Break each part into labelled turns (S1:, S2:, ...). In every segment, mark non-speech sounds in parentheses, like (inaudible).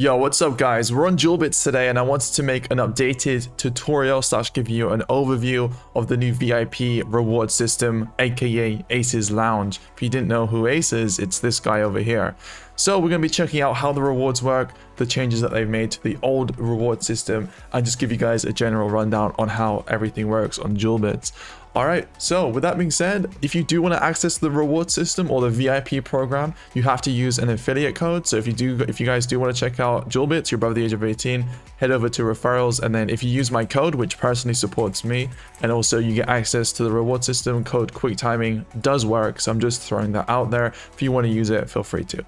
S1: Yo, what's up guys? We're on Duelbits today and I wanted to make an updated tutorial slash give you an overview of the new VIP reward system, aka Aces Lounge. If you didn't know who Ace is, it's this guy over here. So we're going to be checking out how the rewards work, the changes that they've made to the old reward system, and just give you guys a general rundown on how everything works on Duelbits. Alright, so with that being said, if you do want to access the reward system or the VIP program, you have to use an affiliate code. So if you do, if you guys do want to check out Duelbits, you're above the age of 18, head over to referrals. And then if you use my code, which personally supports me, and also you get access to the reward system, code quick timing does work. So I'm just throwing that out there. If you want to use it, feel free to.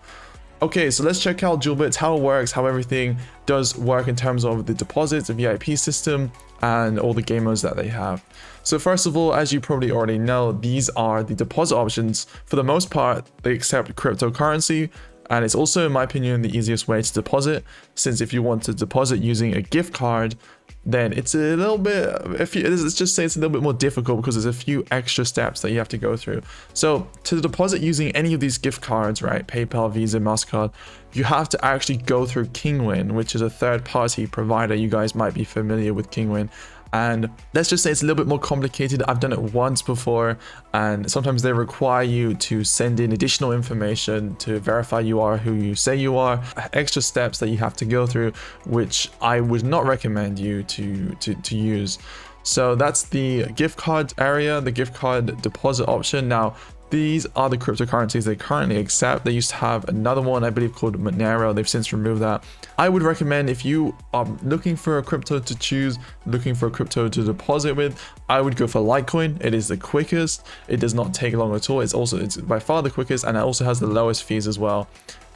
S1: Okay, so let's check out Duelbits, how it works, how everything does work in terms of the deposits, the VIP system, and all the gamers that they have. So first of all, as you probably already know, these are the deposit options. For the most part, they accept cryptocurrency, and it's also, in my opinion, the easiest way to deposit, since if you want to deposit using a gift card, then it's a little bit, if you, let's just say it's a little bit more difficult because there's a few extra steps that you have to go through. So to deposit using any of these gift cards, right, PayPal, Visa, MasterCard, you have to actually go through Kinguin, which is a third party provider. You guys might be familiar with Kinguin and let's just say it's a little bit more complicated. I've done it once before and sometimes they require you to send in additional information to verify you are who you say you are. Extra steps that you have to go through which i would not recommend you to to, to use. So that's the gift card area the gift card deposit option. Now these are the cryptocurrencies they currently accept. They used to have another one, I believe, called Monero. They've since removed that. I would recommend if you are looking for a crypto to choose, looking for a crypto to deposit with, I would go for Litecoin. It is the quickest. It does not take long at all. It's also it's by far the quickest and it also has the lowest fees as well.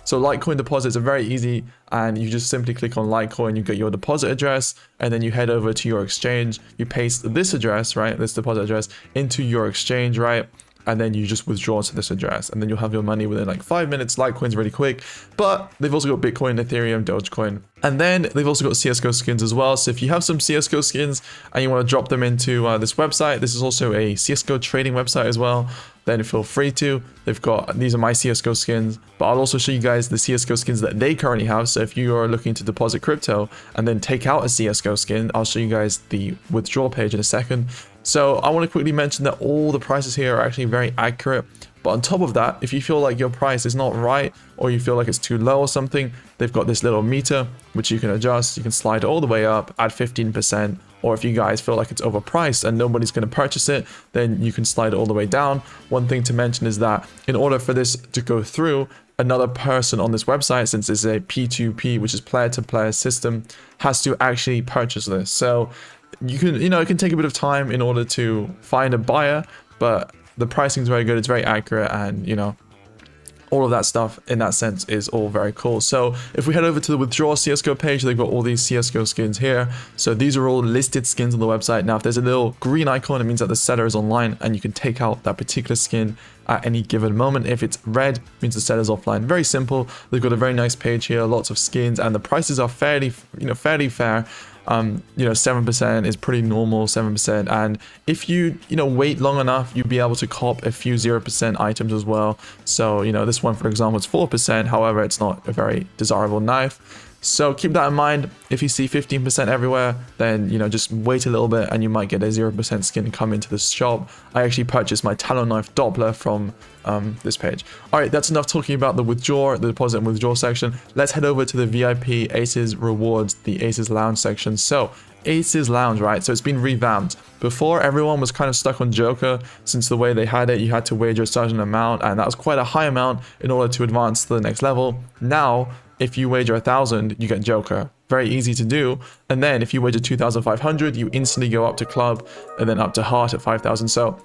S1: So Litecoin deposits are very easy and you just simply click on Litecoin, you get your deposit address and then you head over to your exchange. You paste this address, right, this deposit address into your exchange, right? And then you just withdraw to this address and then you'll have your money within like five minutes. Litecoin's really quick but they've also got bitcoin ethereum dogecoin. And then they've also got csgo skins as well. So if you have some csgo skins and you want to drop them into uh, this website this is also a csgo trading website as well then feel free to. They've got these are my csgo skins but i'll also show you guys the csgo skins that they currently have. So if you are looking to deposit crypto and then take out a csgo skin i'll show you guys the withdrawal page in a second so I want to quickly mention that all the prices here are actually very accurate. But on top of that, if you feel like your price is not right or you feel like it's too low or something, they've got this little meter which you can adjust. You can slide all the way up at 15%. Or if you guys feel like it's overpriced and nobody's going to purchase it, then you can slide all the way down. One thing to mention is that in order for this to go through, another person on this website, since it's a P2P, which is player to player system, has to actually purchase this. So you can, you know, it can take a bit of time in order to find a buyer, but the pricing is very good. It's very accurate and, you know, all of that stuff in that sense is all very cool. So if we head over to the withdraw CSGO page, they've got all these CSGO skins here. So these are all listed skins on the website. Now, if there's a little green icon, it means that the seller is online and you can take out that particular skin at any given moment. If it's red, means the seller's offline. Very simple. They've got a very nice page here, lots of skins, and the prices are fairly, you know, fairly fair um, you know, 7% is pretty normal, 7%. And if you, you know, wait long enough, you'll be able to cop a few 0% items as well. So, you know, this one, for example, is 4%. However, it's not a very desirable knife. So keep that in mind. If you see 15% everywhere, then, you know, just wait a little bit and you might get a 0% skin come into the shop. I actually purchased my Talon Knife Doppler from um, this page. All right, that's enough talking about the withdraw, the deposit and withdraw section. Let's head over to the VIP Aces Rewards, the Aces Lounge section. So Aces Lounge, right? So it's been revamped. Before, everyone was kind of stuck on Joker since the way they had it, you had to wager a certain amount and that was quite a high amount in order to advance to the next level. Now, if you wager a thousand, you get Joker. Very easy to do. And then if you wager 2,500, you instantly go up to club and then up to heart at 5,000. So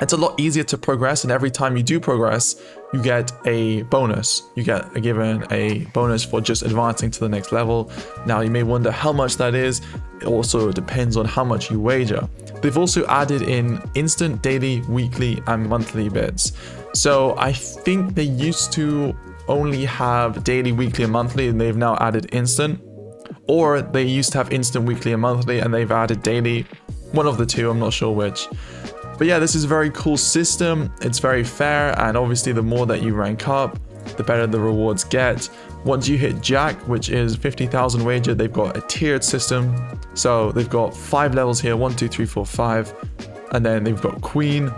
S1: it's a lot easier to progress and every time you do progress you get a bonus you get a given a bonus for just advancing to the next level now you may wonder how much that is it also depends on how much you wager they've also added in instant daily weekly and monthly bids so i think they used to only have daily, weekly, and monthly, and they've now added instant. Or they used to have instant, weekly, and monthly, and they've added daily. One of the two, I'm not sure which. But yeah, this is a very cool system. It's very fair, and obviously the more that you rank up, the better the rewards get. Once you hit Jack, which is 50,000 wager, they've got a tiered system. So they've got five levels here, one, two, three, four, five. And then they've got Queen,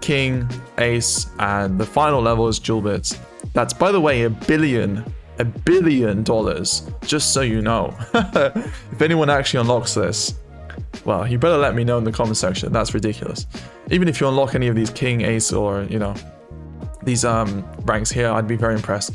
S1: King, Ace, and the final level is Duelbits. That's, by the way, a billion, a billion dollars, just so you know. (laughs) if anyone actually unlocks this, well, you better let me know in the comment section. That's ridiculous. Even if you unlock any of these King, Ace, or, you know, these um ranks here, I'd be very impressed.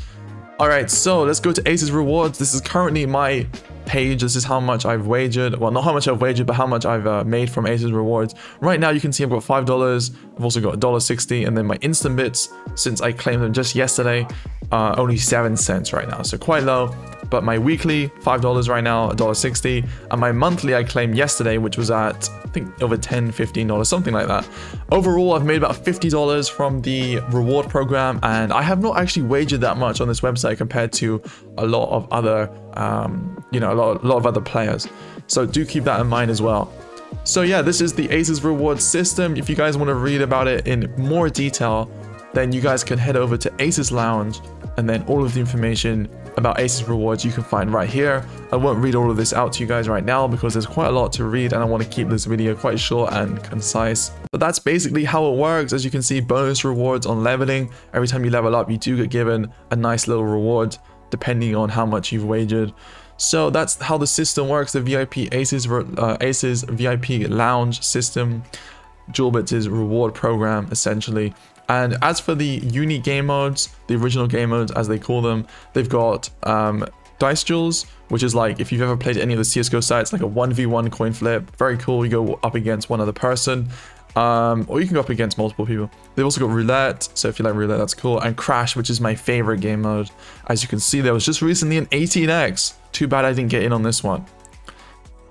S1: Alright, so let's go to Ace's Rewards. This is currently my page. This is how much I've wagered. Well, not how much I've wagered, but how much I've uh, made from Ace's Rewards. Right now, you can see I've got $5. I've also got $1.60. And then my instant bits, since I claimed them just yesterday, uh, only 7 cents right now. So quite low. But my weekly, $5 right now, $1.60. And my monthly I claimed yesterday, which was at, I think, over $10, $15, something like that. Overall, I've made about $50 from the reward program. And I have not actually wagered that much on this website compared to a lot of other, um, you know, a lot, a lot of other players. So do keep that in mind as well. So yeah, this is the Aces reward system. If you guys want to read about it in more detail, then you guys can head over to Aces Lounge and then all of the information about Aces rewards you can find right here. I won't read all of this out to you guys right now because there's quite a lot to read and I want to keep this video quite short and concise. But that's basically how it works. As you can see, bonus rewards on leveling. Every time you level up, you do get given a nice little reward depending on how much you've wagered. So that's how the system works, the VIP Aces, uh, Aces VIP Lounge system. Duelbits' reward program essentially. And as for the unique game modes, the original game modes as they call them, they've got um, Dice Duels, which is like if you've ever played any of the CSGO sites, like a 1v1 coin flip. Very cool. You go up against one other person. Um, or you can go up against multiple people. They've also got roulette, so if you like roulette, that's cool. And crash, which is my favorite game mode. As you can see, there was just recently an 18x. Too bad I didn't get in on this one.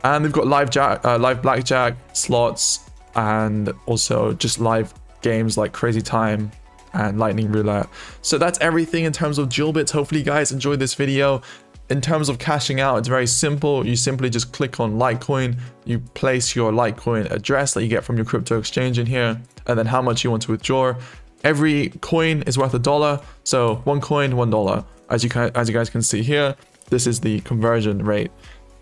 S1: And they've got live jack, uh, live blackjack, slots, and also just live games like Crazy Time and Lightning Roulette. So that's everything in terms of Duelbits. Hopefully you guys enjoyed this video. In terms of cashing out, it's very simple. You simply just click on Litecoin. You place your Litecoin address that you get from your crypto exchange in here, and then how much you want to withdraw. Every coin is worth a dollar, so one coin, one dollar. As you can, as you guys can see here, this is the conversion rate.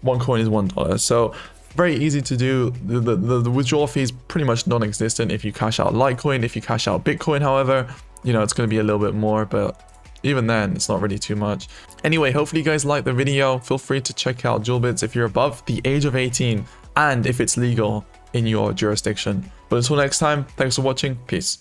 S1: One coin is one dollar. So very easy to do. The, the, the withdrawal fee is pretty much non-existent if you cash out Litecoin. If you cash out Bitcoin, however, you know, it's going to be a little bit more, but even then, it's not really too much. Anyway, hopefully you guys liked the video. Feel free to check out Duelbits if you're above the age of 18 and if it's legal in your jurisdiction. But until next time, thanks for watching. Peace.